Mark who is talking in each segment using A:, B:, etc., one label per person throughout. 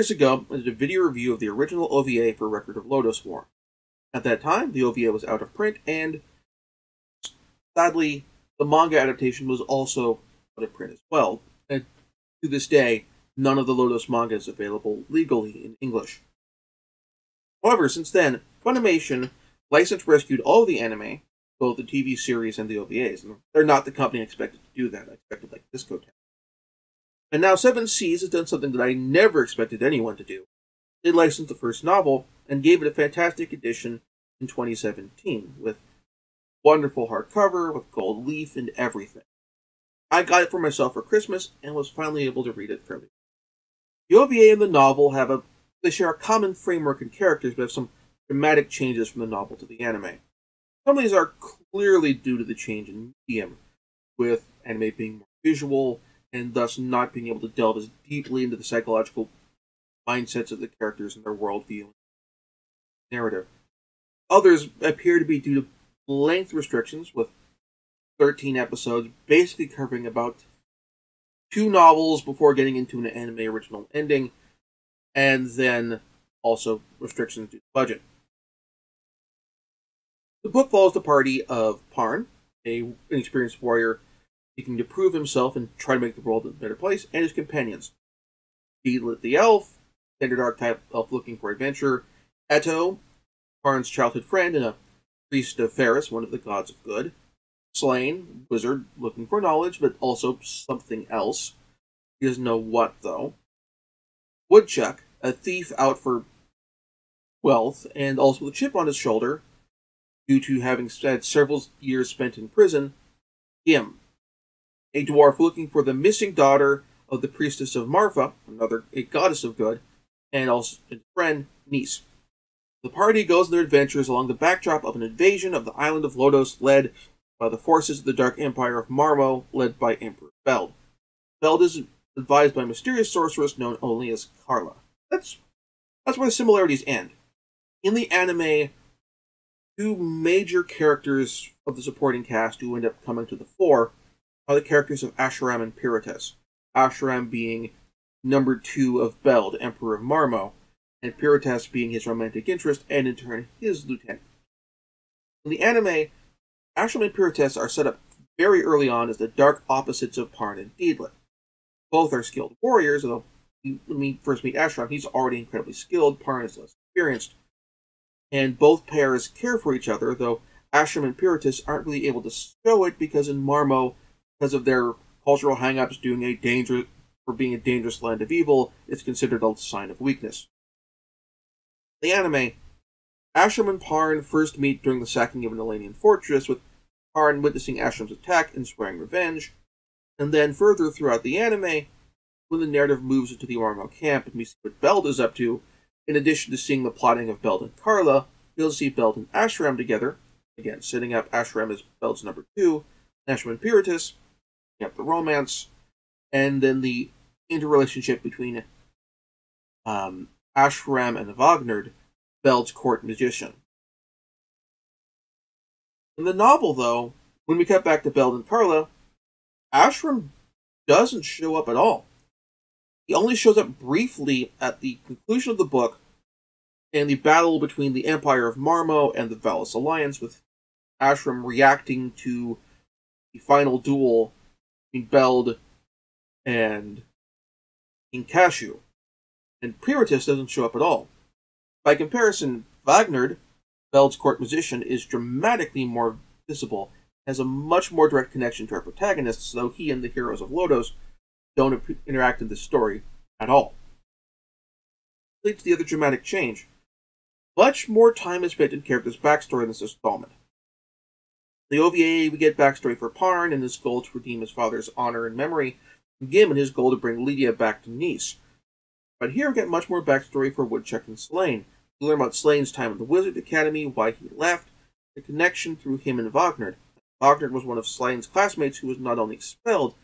A: years ago, I did a video review of the original OVA for Record of Lodoss War. At that time, the OVA was out of print, and sadly, the manga adaptation was also out of print as well. And to this day, none of the Lodoss manga is available legally in English. However, since then, Funimation licensed rescued all the anime, both the TV series and the OVAs. And they're not the company expected to do that. I expected like Discotek. And now Seven Seas has done something that I never expected anyone to do. They licensed the first novel and gave it a fantastic edition in 2017 with wonderful hardcover, with gold leaf and everything. I got it for myself for Christmas and was finally able to read it fairly. The OVA and the novel have a they share a common framework and characters, but have some dramatic changes from the novel to the anime. Some of these are clearly due to the change in medium, with anime being more visual and thus not being able to delve as deeply into the psychological mindsets of the characters and their worldview and narrative. Others appear to be due to length restrictions, with 13 episodes basically covering about two novels before getting into an anime original ending, and then also restrictions due to budget. The book follows the party of Parn, a inexperienced warrior seeking to prove himself and try to make the world a better place, and his companions. Deedlit the elf, standard archetype elf looking for adventure, Etoh, Parn's childhood friend and a priest of Ferris, one of the gods of good, Slayn, wizard looking for knowledge, but also something else. He doesn't know what, though. Woodchuck, a thief out for wealth, and also with a chip on his shoulder, due to having had several years spent in prison. Ghim, a dwarf looking for the missing daughter of the priestess of Marfa, another a goddess of good, and also his friend Nice. The party goes on their adventures along the backdrop of an invasion of the island of Lodoss led by the forces of the Dark Empire of Marmo, led by Emperor Beld. Beld is advised by a mysterious sorceress known only as Karla. That's that's where the similarities end. In the anime, two major characters of the supporting cast who end up coming to the fore are the characters of Asheram and Pirotess. Asheram being number two of Beld, Emperor of Marmo, and Pirotess being his romantic interest and in turn his lieutenant. In the anime, Asheram and Pirotess are set up very early on as the dark opposites of Parn and Deedlit. Both are skilled warriors, although when we first meet Asheram, he's already incredibly skilled, Parn is less experienced. And both pairs care for each other, though Asheram and Pirotess aren't really able to show it because in Marmo, because of their cultural hangups doing a dangerous for being a dangerous land of evil, it's considered a sign of weakness. The anime, Ashram and Parn first meet during the sacking of an Elenian fortress, with Parn witnessing Ashram's attack and swearing revenge, and then further throughout the anime, when the narrative moves into the Marmo camp and we see what Beld is up to, in addition to seeing the plotting of Beld and Karla, you'll see Beld and Ashram together, again, setting up Ashram as Beld's number two, Ashram and Up the romance, and then the interrelationship between um, Asheram and Vagnard, Beld's court magician. In the novel, though, when we cut back to Beld and Karla, Ashram doesn't show up at all. He only shows up briefly at the conclusion of the book and the battle between the Empire of Marmo and the Valis Alliance, with Ashram reacting to the final duel between Beld and King Kashue and Pirotess doesn't show up at all. By comparison, Vagnard, Beld's court musician, is dramatically more visible, has a much more direct connection to our protagonists, though he and the heroes of Lodoss don't interact in this story at all. Leads to the other dramatic change. Much more time is spent in characters' backstory in this installment. The OVA, we get backstory for Parn and his goal to redeem his father's honor and memory, and Ghim and his goal to bring Lydia back to Nice. But here we get much more backstory for Woodchuck and Slayn. We learn about Slayn's time at the Wizard Academy, why he left, the connection through him and Vagnard. Vagnard was one of Slayn's classmates who was not only expelled,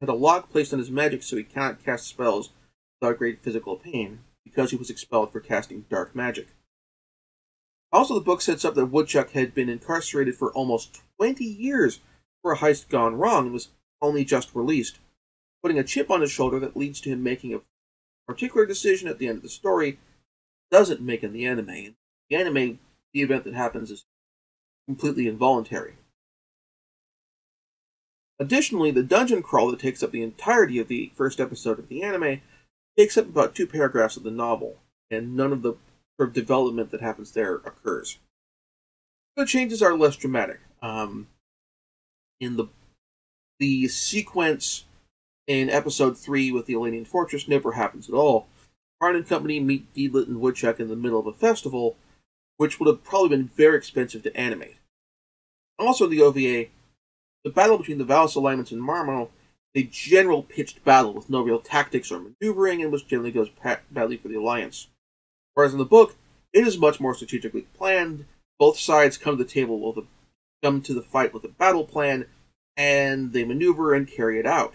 A: had a lock placed on his magic so he cannot cast spells without great physical pain, because he was expelled for casting dark magic. Also, the book sets up that Woodchuck had been incarcerated for almost 20 years for a heist gone wrong and was only just released, putting a chip on his shoulder that leads to him making a particular decision at the end of the story doesn't make in the anime. In the anime, the event that happens is completely involuntary. Additionally, the dungeon crawl that takes up the entirety of the first episode of the anime takes up about two paragraphs of the novel, and none of the sort of development that happens there occurs. The changes are less dramatic. Um, in the the sequence in episode three with the Elenian Fortress never happens at all. Parn and company meet Deedlit and Woodchuck in the middle of a festival, which would have probably been very expensive to animate. Also, the OVA, the battle between the Valis alignments and Marmo, a general pitched battle with no real tactics or maneuvering, and which generally goes badly for the Alliance. Whereas in the book, it is much more strategically planned. Both sides come to the table with a, come to the fight with a battle plan, and they maneuver and carry it out.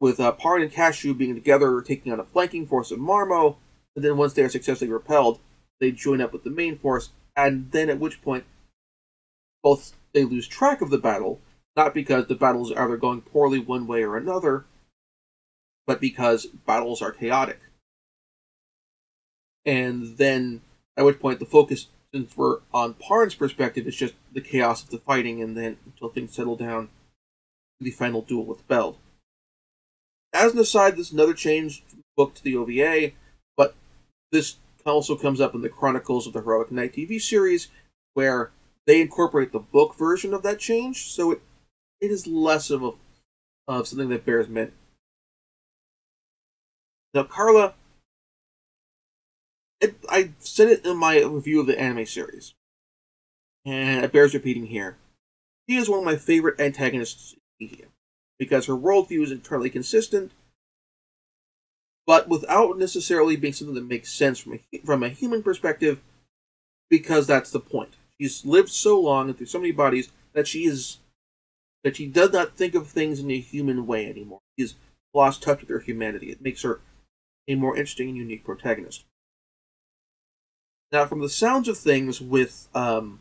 A: With uh, Parn and Kashue being together, taking on a flanking force of Marmo, and then once they are successfully repelled, they join up with the main force, and then at which point both they lose track of the battle, not because the battles are either going poorly one way or another, but because battles are chaotic. And then, at which point, the focus, since we're on Parn's perspective, is just the chaos of the fighting, and then until things settle down, the final duel with Beld. As an aside, this is another change from book to the OVA, but this also comes up in the Chronicles of the Heroic Knight TV series, where they incorporate the book version of that change, so it it is less of a of something that bears meant. Now, Karla, it, I said it in my review of the anime series, and it bears repeating here. She is one of my favorite antagonists because her worldview is entirely consistent, but without necessarily being something that makes sense from a from a human perspective, because that's the point. She's lived so long and through so many bodies that she is that she does not think of things in a human way anymore. She's lost touch with her humanity. It makes her a more interesting and unique protagonist. Now, from the sounds of things, with um,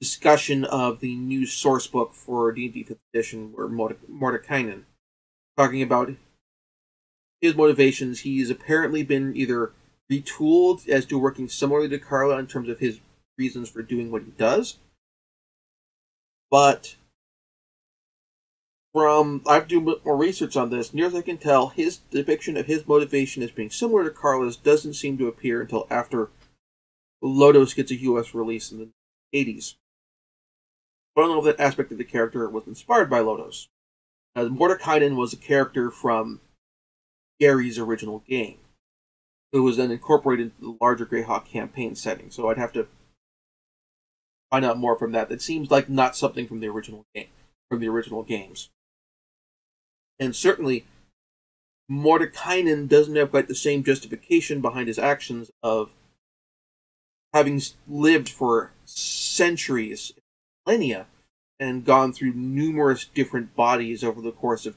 A: discussion of the new source book for D&D 5th edition, where Mordenkainen, talking about his motivations, he's apparently been either retooled as to working similarly to Karla in terms of his reasons for doing what he does. But from I've done more research on this, near as I can tell, his depiction of his motivation as being similar to Karla's doesn't seem to appear until after Lodoss gets a US release in the 80s. I don't know if that aspect of the character was inspired by Lodoss. As Mordenkainen was a character from Gary's original game. It was then incorporated into the larger Greyhawk campaign setting, so I'd have to find out more from that. That seems like not something from the original game, from the original games. And certainly, Mordenkainen doesn't have quite the same justification behind his actions of having lived for centuries, millennia, and gone through numerous different bodies over the course of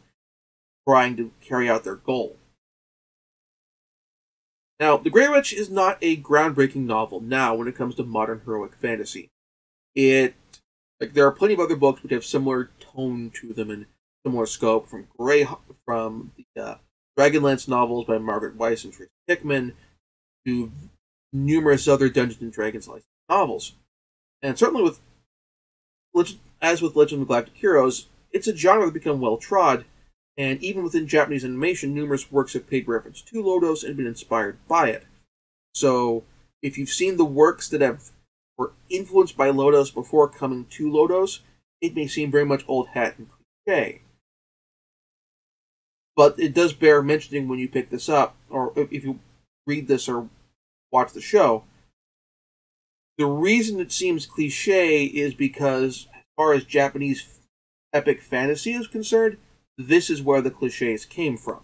A: trying to carry out their goal. Now, The Grey Witch is not a groundbreaking novel now when it comes to modern heroic fantasy it like there are plenty of other books which have similar tone to them and similar scope from Gray from the uh, Dragonlance novels by Margaret Weis and Tracy Hickman to numerous other Dungeons and Dragons like novels, and certainly with as with Legend of Galactic Heroes, it's a genre that become well trod, and even within Japanese animation, numerous works have paid reference to Lodoss and been inspired by it. So, if you've seen the works that have were influenced by Lodoss before coming to Lodoss, it may seem very much old hat and cliche. But it does bear mentioning when you pick this up, or if you read this or watch the show. The reason it seems cliche is because, as far as Japanese epic fantasy is concerned, this is where the cliches came from.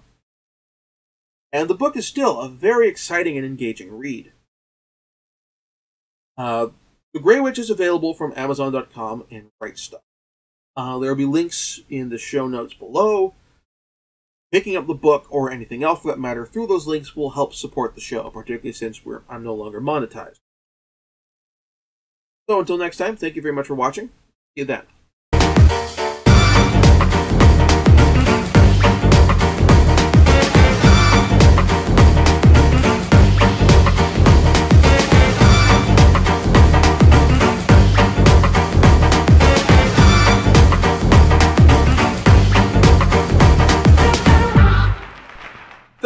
A: And the book is still a very exciting and engaging read. Uh, the Grey Witch is available from Amazon.com and Right Stuf. Uh, there will be links in the show notes below. Picking up the book or anything else for that matter through those links will help support the show, particularly since we're, I'm no longer monetized. So until next time, thank you very much for watching. See you then.